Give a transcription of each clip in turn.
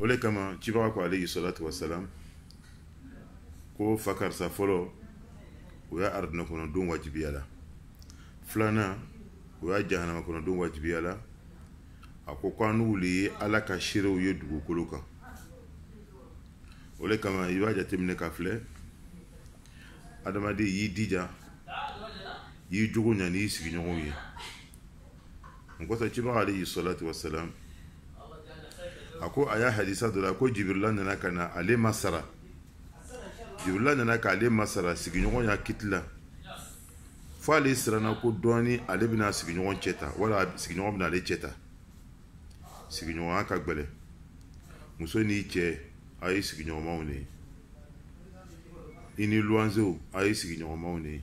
o le kama cibaga ko alayhi salatu wasalam ko fa karisa fɔlɔ o y'a aradina kɔnɔ don wajibiya la filanan o y'a jahanama kɔnɔ don wajibiya la a ko ko an n'olu ye ala ka seerew ye dugukolo kan o le kama i b'a jateminɛ ka filɛ adamaden y'i dija y'i jogo ɲa n'i sigiɲɔgɔnw ye n kɔsa ciba alayhi salatu wasalam a ko a y'a hadisa dɔ la ko jibirila nana ka na ale ma sara jibirila nana ka ale ma sara sigiɲɔgɔn y'a kitila fo ale siranna ko dɔɔni ale bɛna sigiɲɔgɔn cɛ ta wala sigiɲɔgɔn bɛna ale cɛ ta sigiɲɔgɔnya ka gbɛlɛ muso n'i cɛ a ye sigiɲɔgɔnmaw de ye i ni luwanzew a ye sigiɲɔgɔnmaw de ye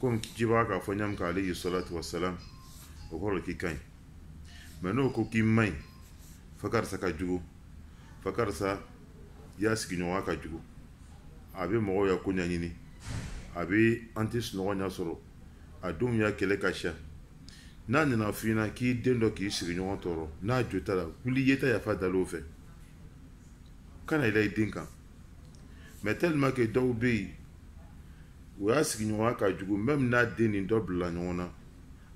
ko jiba k'a fɔ ɲam ka alayhi salatu wasalam o kɔrɔ k'i ka ɲi mɛ n'o ko k'i man ɲi fa karisa ka jugu fa karisa y'a sigiɲɔgɔnya ka jugu a bɛ mɔgɔw ya ko ɲaɲini a bɛ an tɛ sunɔgɔ ɲa sɔrɔ a denw y'a kɛlɛ ka siya n'a nana f'i ɲɛna k'i den dɔ k'i sigiɲɔgɔn tɔɔrɔ n'a jota la wuli yeta yafa dal'o fɛ kana yɛlɛ i den kan mɛ tɛlima ke dɔw bɛ yen u y'a sigiɲɔgɔnya ka jugu mɛmi n'a den nin dɔ bila ɲɔgɔn na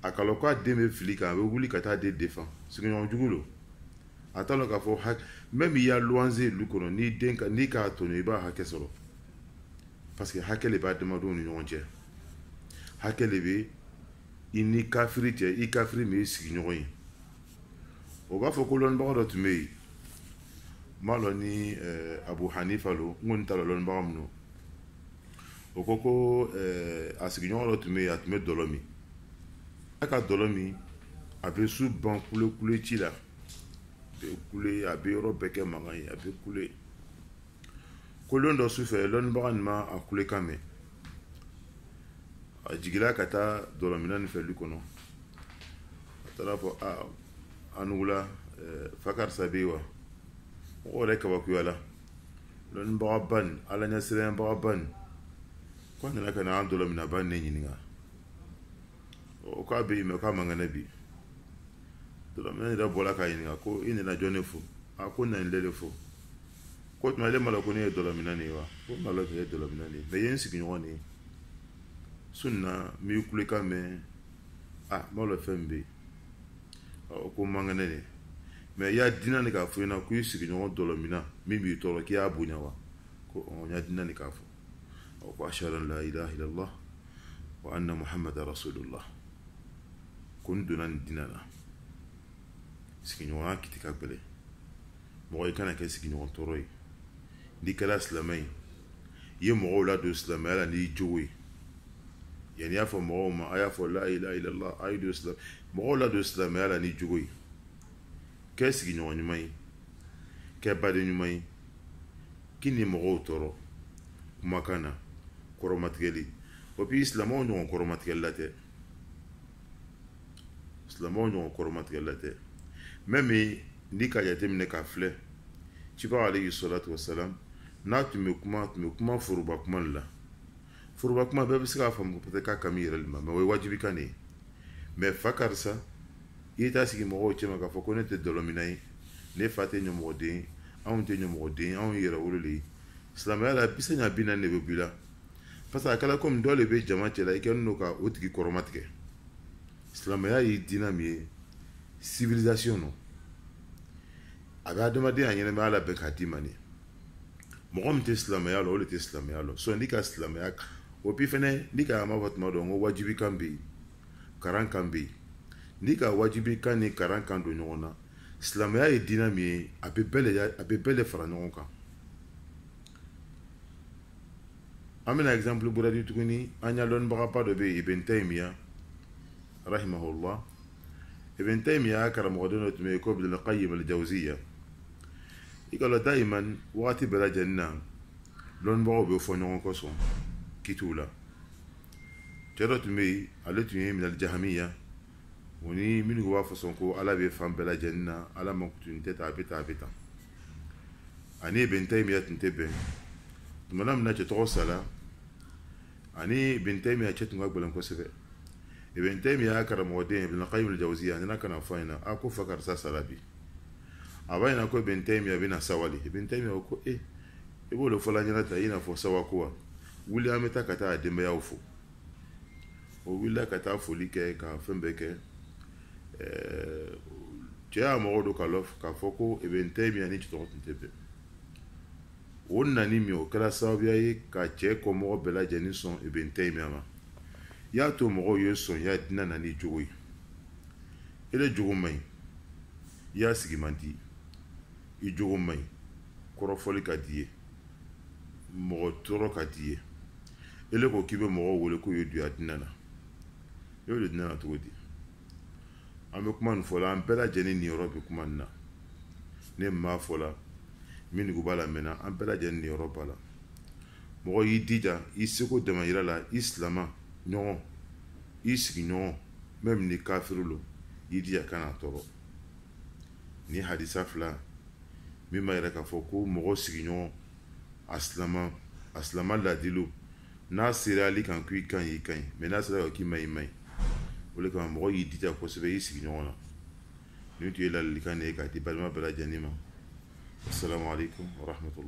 a k'a lɔn k'a den bɛ fili kan a bɛ wuli ka taa den defan sigiɲɔgɔn jugu don a t'a lɔn k'a fɔ hak mɛmi i y'a luwanze lu kɔnɔ n'i den ka n'i k'a tɔnɔ i b'a hakɛ sɔrɔ parce que hakɛ de b'a damadenw ni ɲɔgɔn cɛ hakɛ de bɛ i ni kafiri cɛ i kafiri min y'i sigiɲɔgɔn ye o b'a fɔ ko lɔnnibaga dɔ tun bɛ yen n b'a lɔn ni eh, abu hanifa lo n kɔni t'a lɔn lɔnnibaga min don o ko ko eh, a sigiɲɔgɔn dɔ tun bɛ yen a tun bɛ dɔlɔ min a ka dɔlɔ min a bɛ su ban kule kule ci la a bɛ kule a bɛ yɔrɔ bɛɛ kɛ mankan ye a bɛ kule ko don dɔ sufɛ lɔnnibaga nin ma a kulekan mɛn a jigila ka taa dɔlɔminɛ nin fɛli kɔnɔ a taara fɔ aa an wula eh, fakar sabiwa mɔgɔ yɛrɛ kabakuyala lɔnnibaga ban ala ɲɛsiranɲɛbaga ban ko a nana ka na an dɔlɔ mina ban ne ɲininka o k'a bɛ yen mɛ k'a man kɛnɛ bi dɔlɔminɛ yɛrɛ bɔra k'a ɲininka ko i nana jɔn ne fo a ko na le de fo ko tuma ale malo ko ne ye dɔlɔminɛ nin ye wa ko malo tun ye dɔlɔminɛ nin ye mɛ i ye n sigiɲɔgɔn nin ye sunna n b'i kulekan mɛn a malo fɛn min bɛ yen o ko man kɛnɛ de mɛ i y'a dina ni k'a fɔ ɲɛna ko i sigiɲɔgɔn dɔlɔmina min b'i tɔɔrɔ k'i y'a bonya wa ko ɔn y'a dina ni k'a fɔ o ko ashhadu an la ilaha illallah wa anna muhammada rasulullah ko n donna nin dina na sigiɲɔgɔnya kiti ka gɛlɛn mɔgɔ i kana kɛ sigiɲɔgɔn tɔɔrɔ ye n'i kɛra silamɛ ye i ye mɔgɔw ladon silamɛya la n'i jogo ye yanni y'a fɔ mɔgɔw ma a y'a fɔ la ilaha illallah a ye don silamɛ mɔgɔw ladon silamɛya la ni jogo ye kɛ sigiɲɔgɔn ɲuman ye kɛ baden ɲuman ye k'i ni mɔgɔw tɔɔrɔ kumakan na kɔrɔmatigɛli o puis silamɛw ɲɔgɔn kɔrɔmatigɛli la tɛ silamɛw ɲɔgɔn kɔrɔmatigɛla tɛ mɛ min ni ka jateminɛ ka filɛ ciba alayhi salatu wasalam n'a tun bɛ kuma tun bɛ kuma foroba kuma de la foroba kuma bɛɛ bɛ se k'a faamu peut-être k'a kami yɛrɛ de ma mɛ o ye wajibikan de ye mɛ fa karisa i bɛ taa sigi mɔgɔw cɛma k'a fɔ ko ne tɛ dɔlɔmina ye ne fa tɛ ɲɛmɔgɔden ye anw tɛ ɲɛmɔgɔden ye anw ye yɛrɛ wolo de ye silamɛya la bi sanya bi naani de bɛ b'i la parce que a kɛla komi dɔ de bɛ jama cɛla i kɛlen don ka o tigi kɔrɔma tigɛ silamɛya ye diinɛ min ye civilisation don a bɛ adamadenya a ɲɛnɛmaya la bɛn k'a d'i ma nin mɔgɔ min tɛ silamɛya la o de tɛ silamɛya la sɔn n'i ka silamɛya o bi fɛnɛ n'i ka an b'a fɔ tuma dɔ n ko wajibi kan bɛ yen karan kan bɛ yen n'i ka wajibi kan ni karan kan don ɲɔgɔn na silamɛya ye diinɛ min ye a bɛ bɛɛ de a bɛ bɛɛ de fara ɲɔgɔn kan an bɛna exemple bɔra di tuguni an ɲa dɔnnibagaba dɔ bɛ yen ibn taymiya rahimahullah ibn taymiya karamɔgɔden dɔ tun bɛ yen ko ibn al-qayyim al-jawziya i ka lɔ daiman wagati bɛɛ lajɛlen na dɔnnibagaw bɛ fɔ ɲɔgɔn kɔ sɔn kitiw la cɛ dɔ tun bɛ yen ale tun ye minali jahamiya o ni minnu b'a fɔ sɔn ko ala bɛ fan bɛɛ lajɛlen na ala ma tun tɛ ta a bɛ ta a bɛ ta ani ibn taymiya tun tɛ bɛn tumana min na cɛ tɔgɔ sala ani ibn taymiya cɛ tun ka gɛlɛn kosɛbɛ ibn taymiya y'a karamɔgɔden ibn qayyim al-jawziya a nana ka na fɔ a ɲɛna a ko fa karisa sala bi a b'a ɲɛna ko ibn taymiya bɛna sawali ibn taymiya ko ko e i b'o de fɔla ɲɛna ta i n'a fɔ sawa ko wa wuli an bɛ taa ka taa a denbayaw fo o wulila ka taa foli kɛ ka fɛn bɛɛ kɛ eh, cɛ y'a mɔgɔ don ka lɔ k'a fɔ ko e bɛ n tɛ min ani cɛtɔgɔ tun tɛ bɛn o nani min o kɛra sababuya ye ka cɛ kɔ mɔgɔ bɛɛ lajɛlen sɔn e bɛ n tɛ min ma y'a to mɔgɔw ye sɔnya dina na ni jogo ye ele jogo man ɲi i y'a sigi man di i jogo man ɲi kɔrɔfɔli ka di ye mɔgɔ tɔɔrɔ ka di ye ele ko k'i bɛ mɔgɔw wele k'u ye duya diinɛ na e bɛ don diinɛ na cogo di an bɛ kuma nin fɔ la an bɛɛ lajɛlen niyɔrɔ bɛ kuma nin na ne min b'a fɔ la min nugu b'a la mɛnna an bɛɛ lajɛlen niyɔrɔ b'a la mɔgɔ y'i dija i seko damayira la i silama ɲɔgɔn i sigiɲɔgɔn mɛ min ni kafiri lo i dija kana tɔɔrɔ ni hadisa fila min b'a yɛrɛ k'a fɔ ko mɔgɔ sigiɲɔgɔn a silama a silama ladiliw n'a sera ali kan k'i kan y'i kan ye mɛ n'a sera ka k'i ma i ma ye o de kama mɔgɔ y'i dija kosɛbɛ y'i sigi ɲɔgɔn na nin tun ye ladilikan de ye k'a di balima bɛɛ lajɛlen ma assalamu alaikum warahmatullahi